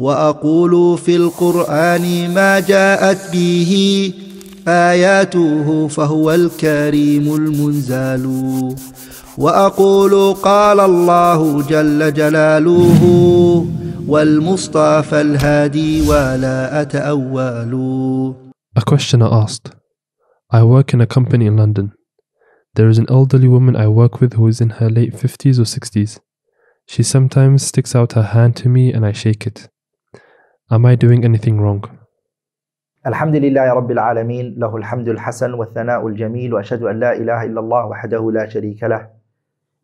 واقول في القران ما جاءت به اياته فهو الكريم المنزال واقول قال الله جل جلاله والمصطفى الهادي ولا اتاول A questioner asked, I work in a company in London. There is an elderly woman I work with who is in her late 50s or 60s. She sometimes sticks out her hand to me and I shake it. Am I doing anything wrong? الحمد لله رب العالمين له الحمد الحسن والثناء الجميل واشهد ان لا اله الا الله وحده لا شريك له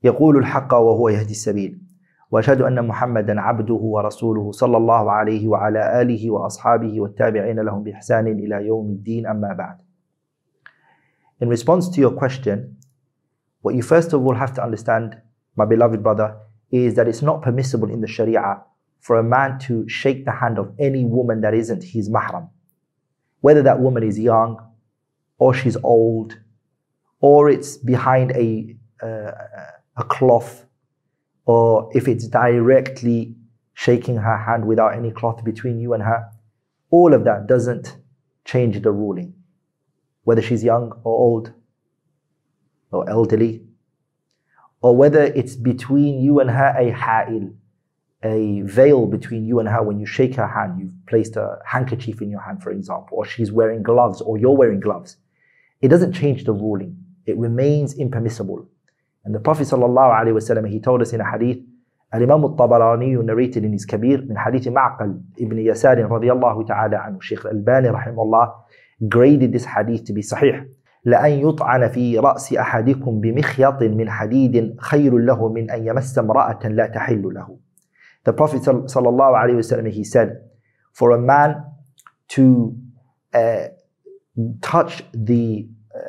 يقول الحق وهو يهدي السبيل واشهد ان محمدا عبده ورسوله صلى الله عليه وعلى اله واصحابه والتابعين لهم باحسان الى يوم الدين اما بعد. In response to your question, what you first of all have to understand, my beloved brother, is that it's not permissible in the Sharia for a man to shake the hand of any woman that isn't his mahram. Whether that woman is young, or she's old, or it's behind a, uh, a cloth, or if it's directly shaking her hand without any cloth between you and her, all of that doesn't change the ruling. Whether she's young or old, or elderly, or whether it's between you and her a ha'il, a veil between you and her when you shake her hand, you've placed a handkerchief in your hand, for example, or she's wearing gloves, or you're wearing gloves. It doesn't change the ruling. It remains impermissible. And the Prophet ﷺ, he told us in a hadith, Al-Imam al-Tabarani narrated in his Kabir من حديث معقل ibn يسار رضي الله تعالى عنه Sheikh Al-Albani رحمه الله graded this hadith to be sahih لأن يطعن في رأس أحدكم بمخيط من حديد خير له من أن يمس امرأة لا تحل له The Prophet wasallam he said, for a man to uh, touch the uh,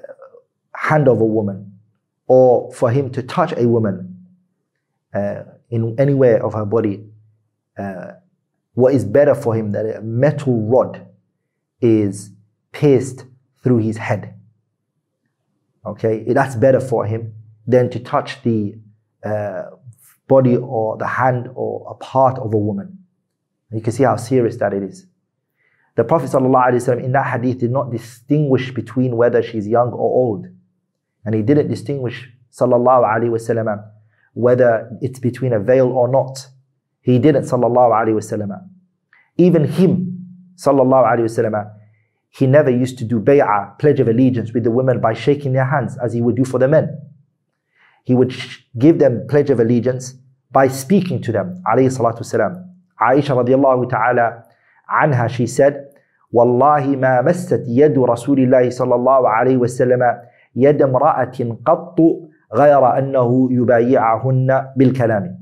hand of a woman, or for him to touch a woman uh, in anywhere of her body, uh, what is better for him that a metal rod is pierced through his head. Okay, that's better for him than to touch the uh, body or the hand or a part of a woman. You can see how serious that it is. The Prophet ﷺ in that hadith did not distinguish between whether she's young or old. And he didn't distinguish وسلم, whether it's between a veil or not. He didn't وسلم. Even him, وسلم, he never used to do bay'ah, pledge of allegiance with the women by shaking their hands as he would do for the men he would give them pledge of allegiance by speaking to them alayhi salatu wasalam Aisha radiallahu ta'ala anha she said والله ما مست يد رسول الله صلى الله عليه وسلم يد امرأة قط غير أنه يبايعهن بالكلام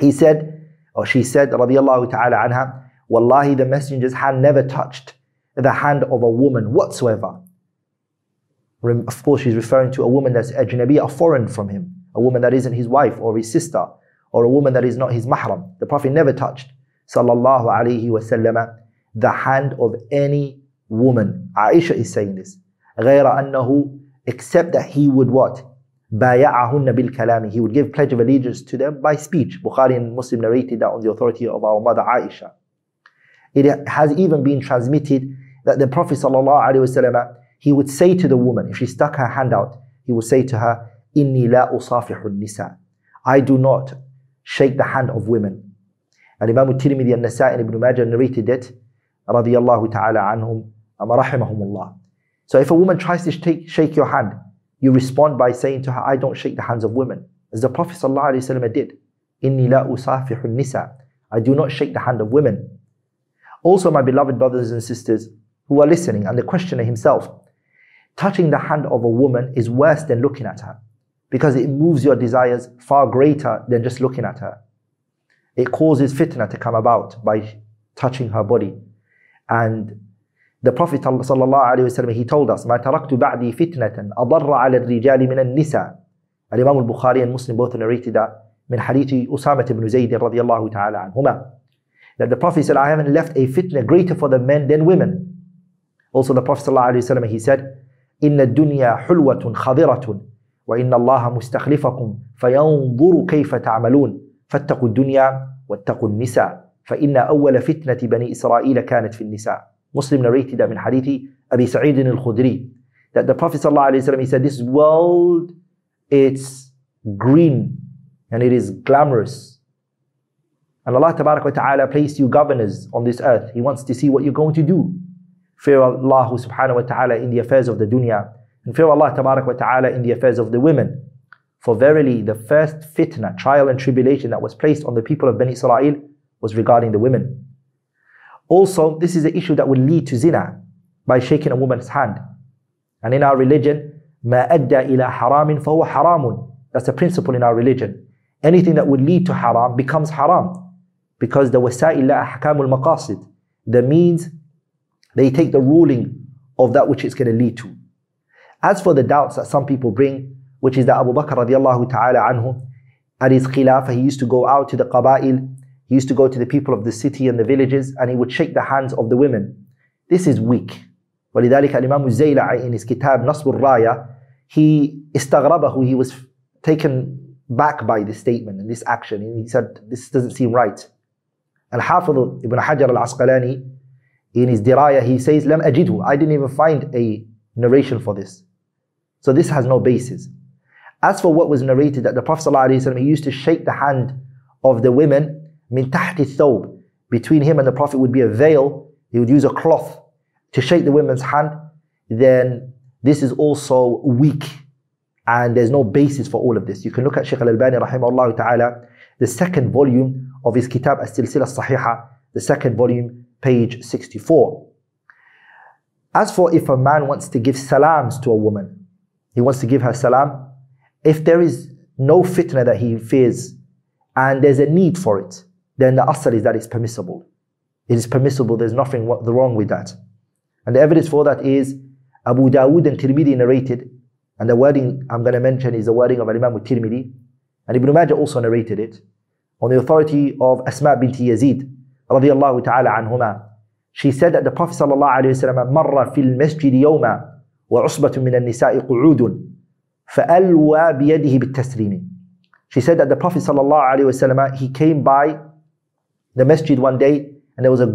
He said, or she said, رضي الله تعالى عنها, Wallahi, the messenger's hand never touched the hand of a woman whatsoever of course, she's referring to a woman that's ajnabi, a foreign from him, a woman that isn't his wife or his sister, or a woman that is not his mahram. The Prophet never touched, sallallahu alaihi wasallam, the hand of any woman. Aisha is saying this. غير أنه, except that he would what? بايعهن بالكلام. He would give pledge of allegiance to them by speech. Bukhari and Muslim narrated that on the authority of our mother Aisha. It has even been transmitted that the Prophet sallallahu alaihi wasallam he would say to the woman, if she stuck her hand out, he would say to her, Inni la usafihu nisa. I do not shake the hand of women. And Imam al-Tirmidhi and and Ibn Majah narrated it, radiyallahu ta'ala anhum, um, rahimahumullah. So if a woman tries to shake, shake your hand, you respond by saying to her, I don't shake the hands of women. As the Prophet ﷺ did. Inni la usafihu nisa. I do not shake the hand of women. Also, my beloved brothers and sisters who are listening, and the questioner himself, touching the hand of a woman is worse than looking at her because it moves your desires far greater than just looking at her. It causes fitna to come about by touching her body. And the Prophet ﷺ, he told us, ما تركت بعدي فتنة أضر على الرجال من النساء. Imam al-Bukhari and Muslim both narrated that من حديث أسامة بن زيد رضي الله تعالى عنهما. That the Prophet said, I haven't left a fitna greater for the men than women. Also the Prophet ﷺ, he said, إن الدنيا حلوة خضرة وإن الله مستخلفكم فينظر كيف تعملون فاتقوا الدنيا واتقوا النساء فإن أول فتنة بني إسرائيل كانت في النساء Muslim narrated that من حديث أبي سعيد الخدري that the Prophet ﷺ, he said this world it's green and it is glamorous and Allah Ta'ala placed you governors on this earth he wants to see what you're going to do fear Allah subhanahu wa ta'ala in the affairs of the dunya and fear Allah Ta'ala in the affairs of the women for verily the first fitna trial and tribulation that was placed on the people of Bani Israel was regarding the women also, this is the issue that will lead to zina by shaking a woman's hand. And in our religion, ما أدى إلى حرام فهو حرام. That's a principle in our religion. Anything that would lead to haram becomes haram. Because the wasa'il la ahkam al The means, they take the ruling of that which it's going to lead to. As for the doubts that some people bring, which is that Abu Bakr radiallahu ta'ala anhu, at his khilafah, he used to go out to the qaba'il he used to go to the people of the city and the villages and he would shake the hands of the women. This is weak. ولذلك الإمام الزيلعي in his kitab نصب الراية he استغربه he was taken back by this statement and this action and he said this doesn't seem right الحافظ ibn Hajar al-Asqalani in his diraya, he says, Lam ajidhu. I didn't even find a narration for this. So this has no basis. As for what was narrated that the Prophet ﷺ, he used to shake the hand of the women, min tahti thawb. Between him and the Prophet would be a veil. He would use a cloth to shake the women's hand. Then this is also weak. And there's no basis for all of this. You can look at Sheikh Al-Albani rahimahullah ta'ala, the second volume of his kitab As-Silsila As Sahiha, the second volume, page 64. As for if a man wants to give salams to a woman, he wants to give her salam, if there is no fitna that he fears and there's a need for it, then the asl is that it's permissible. It is permissible, there's nothing wrong with that. And the evidence for that is Abu Dawood and Tirmidhi narrated, and the wording I'm going to mention is the wording of Imam Tirmidhi, and Ibn Majah also narrated it, on the authority of Asma bint Yazid, radiallahu ta'ala anhuma. She said that the Prophet sallallahu alayhi wa sallam مر في المسجد يوما وعصبة من النساء قعود فألوى بيده بالتسليم. She said that the Prophet sallallahu alayhi wa sallam, he came by the masjid one day and there was a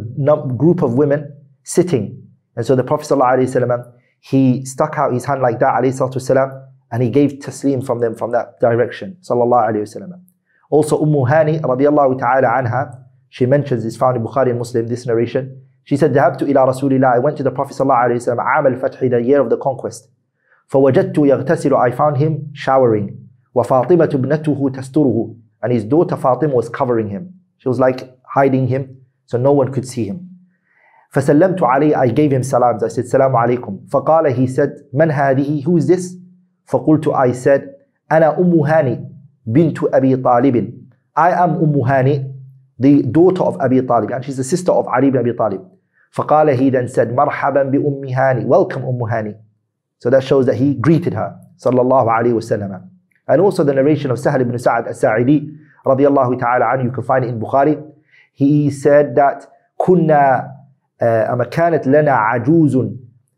group of women sitting. And so the Prophet ﷺ, he stuck out his hand like that والسلام, and he gave taslim from them from that direction. Also Ummu Hani radiallahu ta'ala anha, she mentions this found in Bukhari and Muslim, this narration. She said, ذهبت إلى رسول الله. I went to the Prophet صلى الله عليه وسلم عام الفتح, the year of the conquest. فوجدت يغتسل. I found him showering. وفاطمة ابنته تستره. And his daughter Fatima was covering him. She was like hiding him so no one could see him. فسلمت عليه I gave him salams I said salam alaikum فقال he said من هذه who is this فقلت I said أنا أم هاني بنت أبي طالب I am أم هاني the daughter of Abi Talib and she's the sister of Ali ibn Abi Talib فقال he then said مرحبا بأم هاني welcome أم هاني so that shows that he greeted her صلى الله عليه وسلم and also the narration of Sahal ibn Sa'ad as-Sa'idi رضي الله تعالى عنه you can find it in Bukhari he said that كنا أما كانت لنا عجوز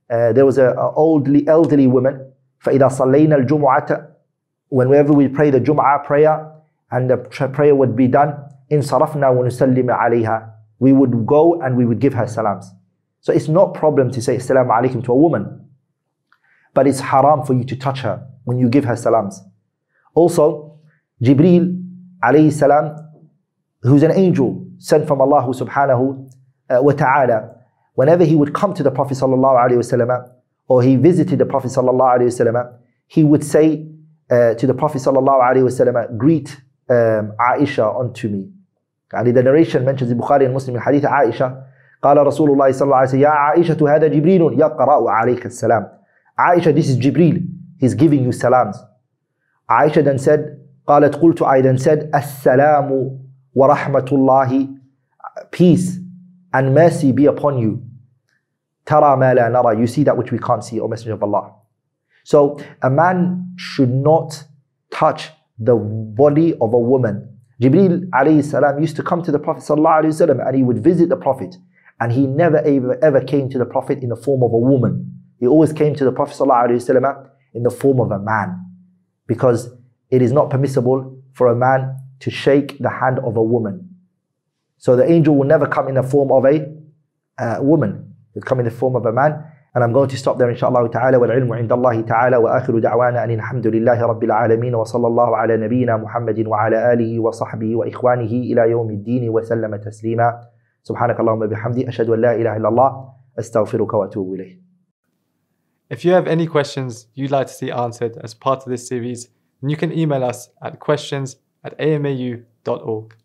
uh, there was an oldly elderly woman فإذا صلينا الجمعة whenever we pray the Jum'ah prayer and the prayer would be done in sarafna wa nusallima alayha. We would go and we would give her salams. So it's not problem to say assalamu alaikum to a woman. But it's haram for you to touch her when you give her salams. Also, Jibril alayhi salam, who's an angel sent from Allah subhanahu uh, wa ta'ala, whenever he would come to the Prophet sallallahu alayhi wasallam, or he visited the Prophet sallallahu alayhi wasallam, he would say uh, to the Prophet sallallahu alayhi wasallam, greet um, Aisha unto me. And the narration mentions in Bukhari and Muslim in Hadith Aisha, قال رسول الله صلى الله عليه وسلم يا عائشة هذا جبريل يقرأ عليك السلام Aisha this is Jibril he's giving you salams Aisha then said قالت قلت I then said السلام ورحمة الله peace and mercy be upon you. Tara ma la nara. You see that which we can't see, O Messenger of Allah. So a man should not touch the body of a woman. Jibril alayhi salam used to come to the Prophet sallallahu and he would visit the Prophet and he never ever, ever came to the Prophet in the form of a woman. He always came to the Prophet sallallahu in the form of a man because it is not permissible for a man to shake the hand of a woman. So the angel will never come in the form of a uh, woman. He'll come in the form of a man. And I'm going to stop there inshallah ta'ala. والعلم عند الله تعالى وآخر دعوانا أن الحمد لله رب العالمين وصلى الله على نبينا محمد وعلى آله وصحبه وإخوانه إلى يوم الدين وسلم تسليما سبحانك اللهم وبحمدك أشهد أن لا إله إلا الله أستغفرك وأتوب إليه If you have any questions you'd like to see answered as part of this series, then you can email us at questions at amau.org.